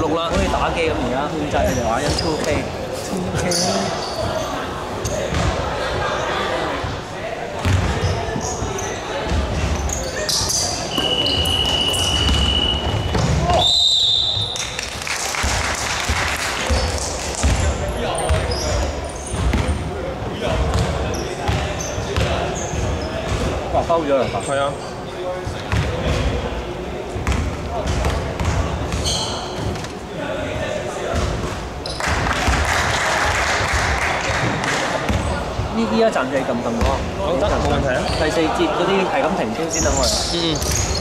錄啦好。似打機咁而家控制你哋玩緊 Two K。哇，收咗啦！係啊。呢啲一陣你撳撳我。好得冇問題啊第四節嗰啲係咁停先先等我嚟。嗯。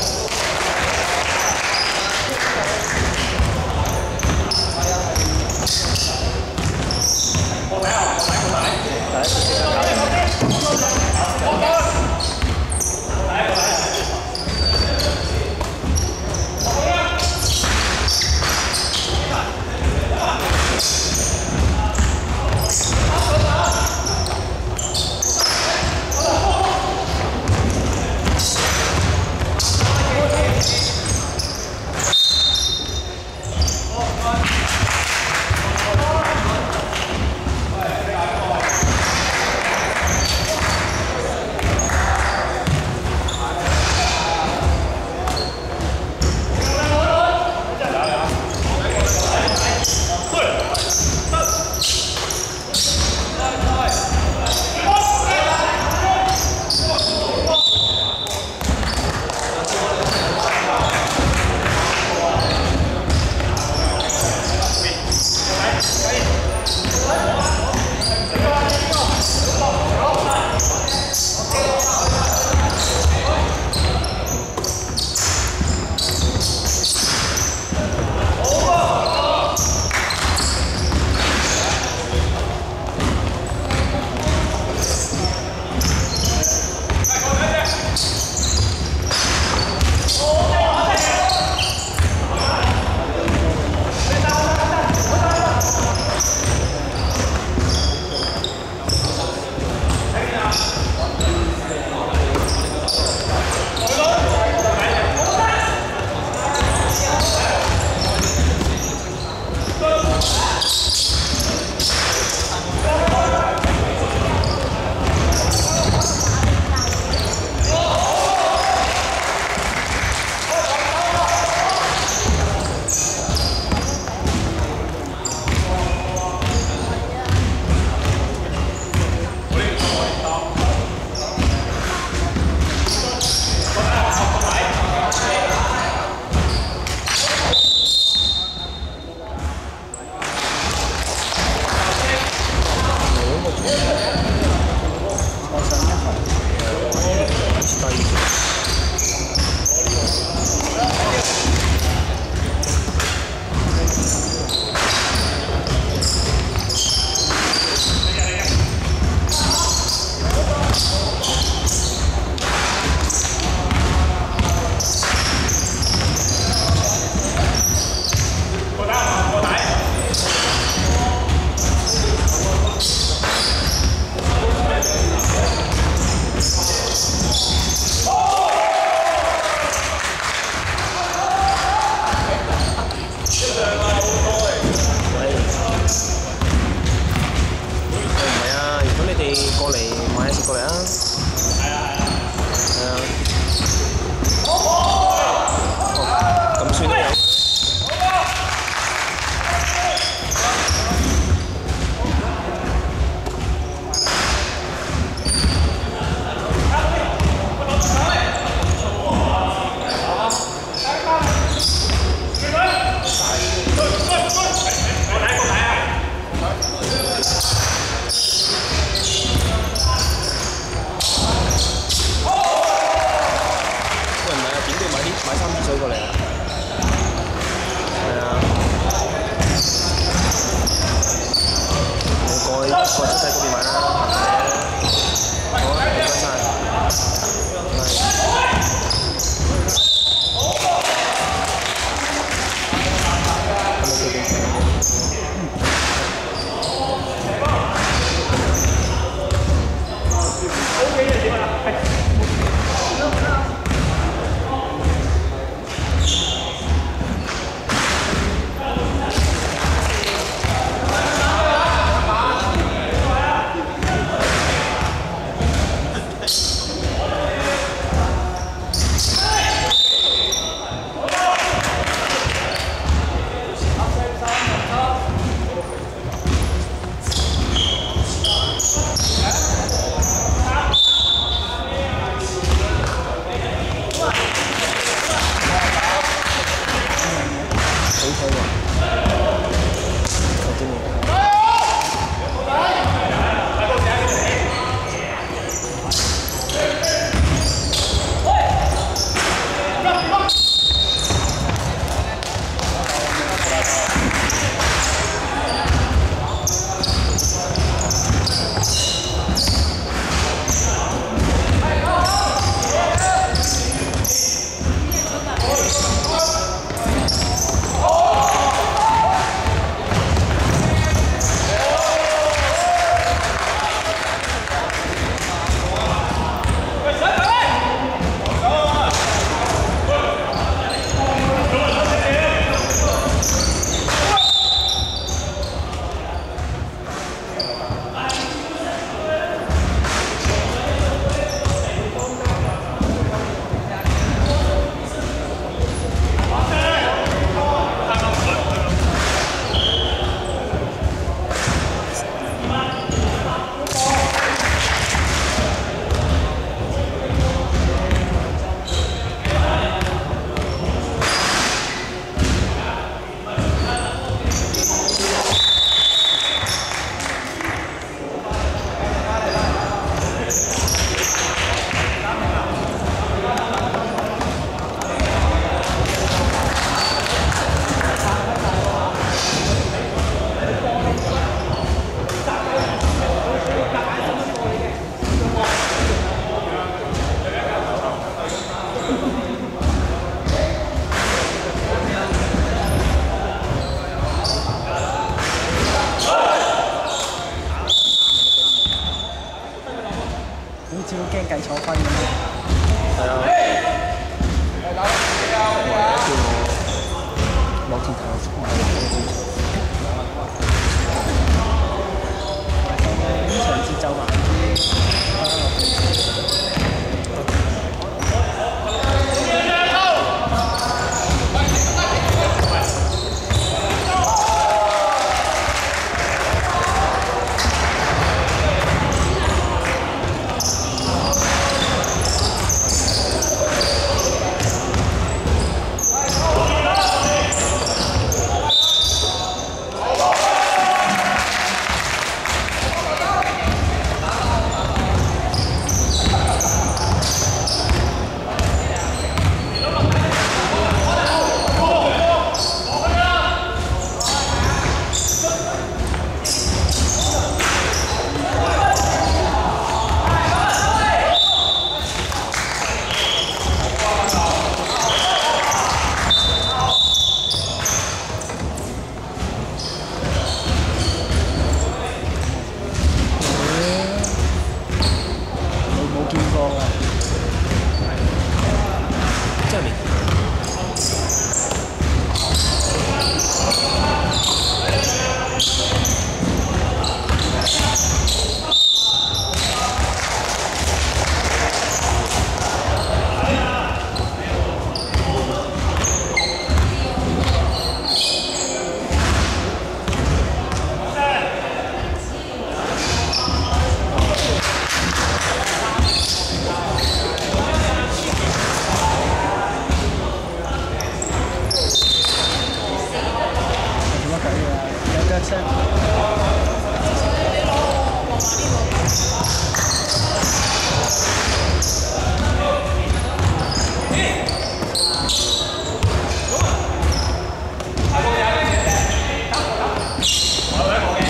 我来保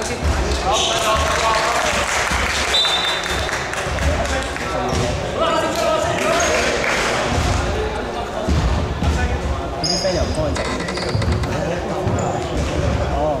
好来了好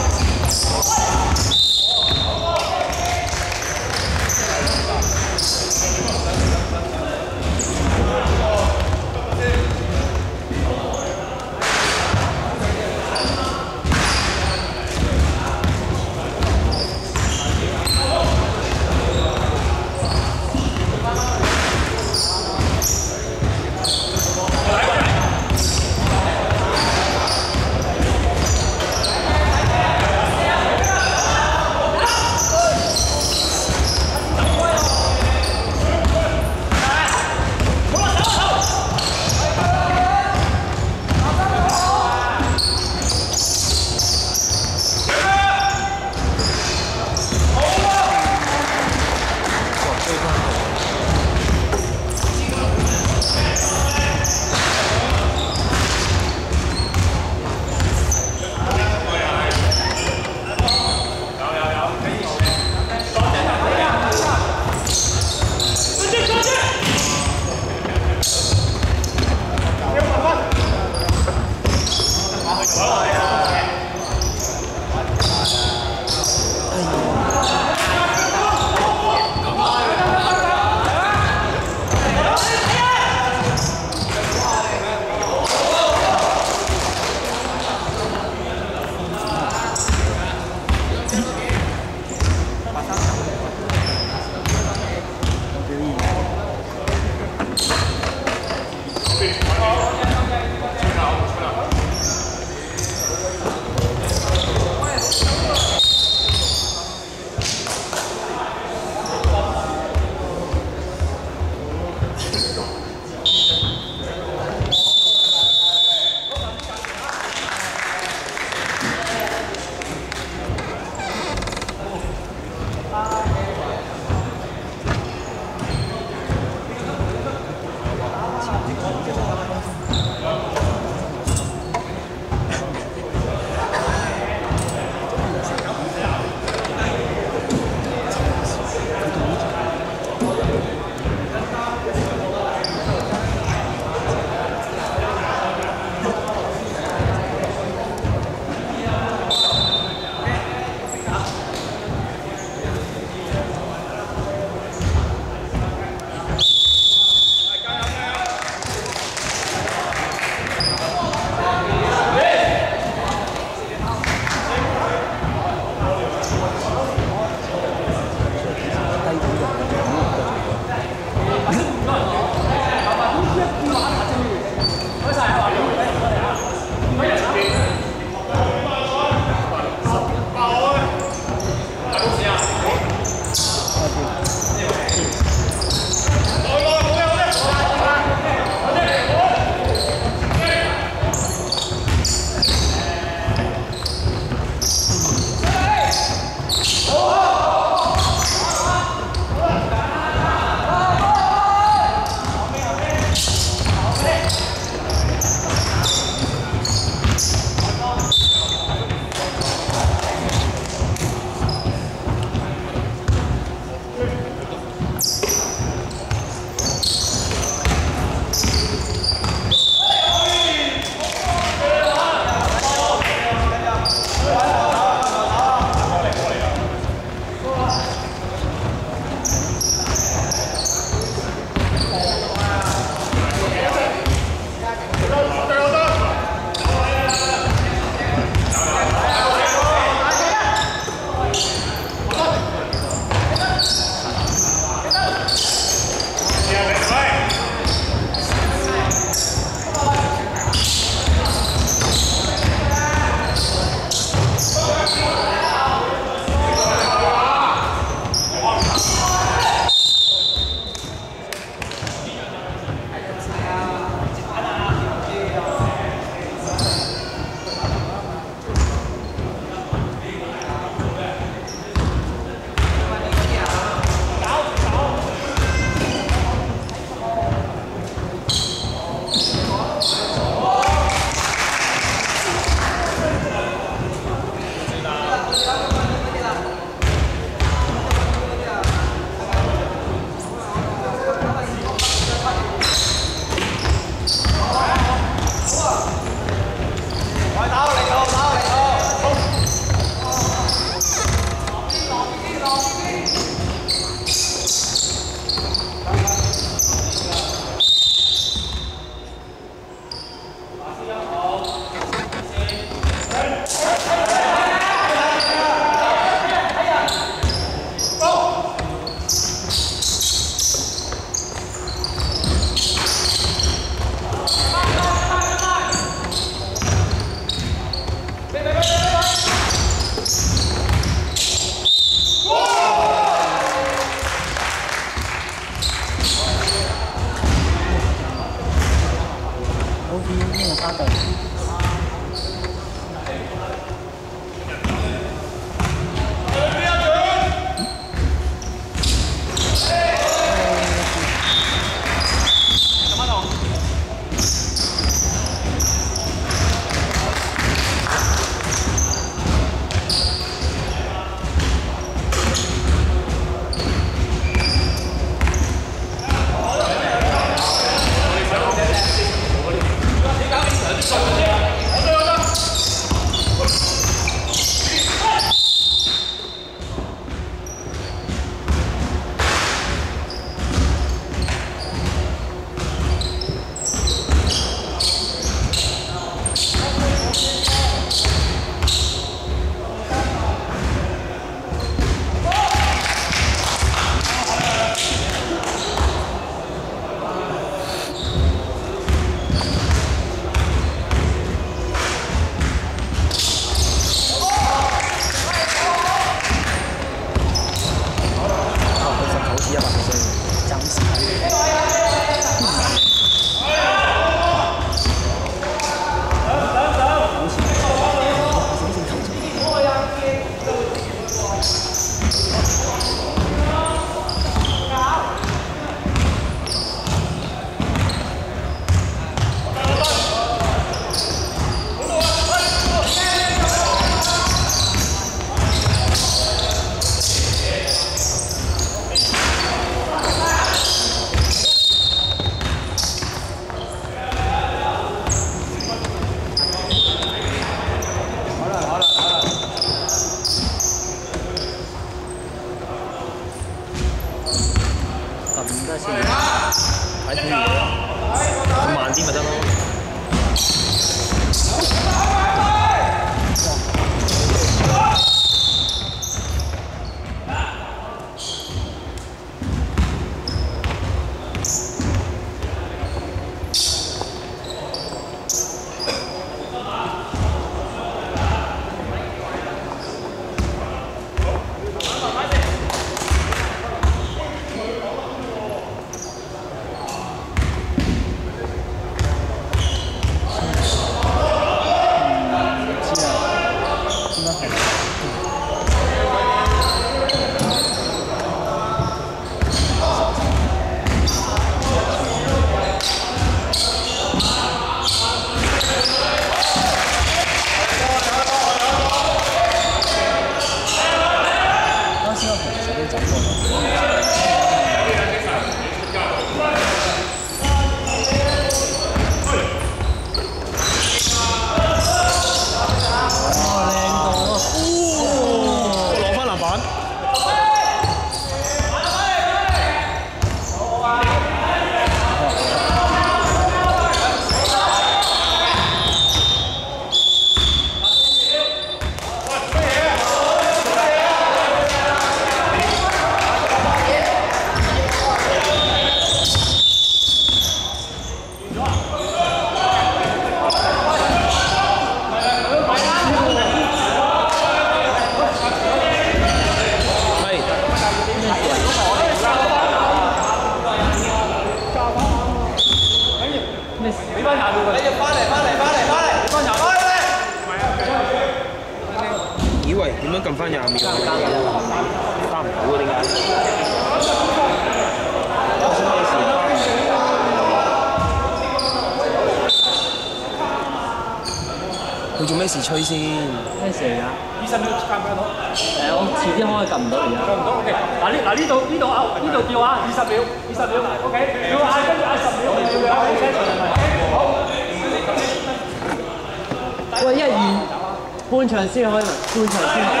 半場先開門，半場先開門。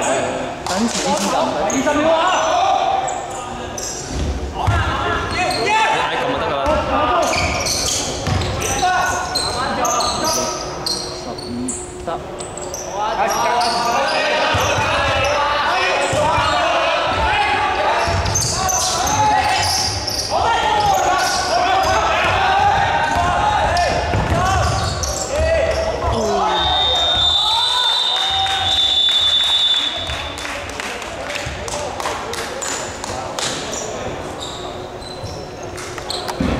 誒，等遲啲先講，二十秒啊！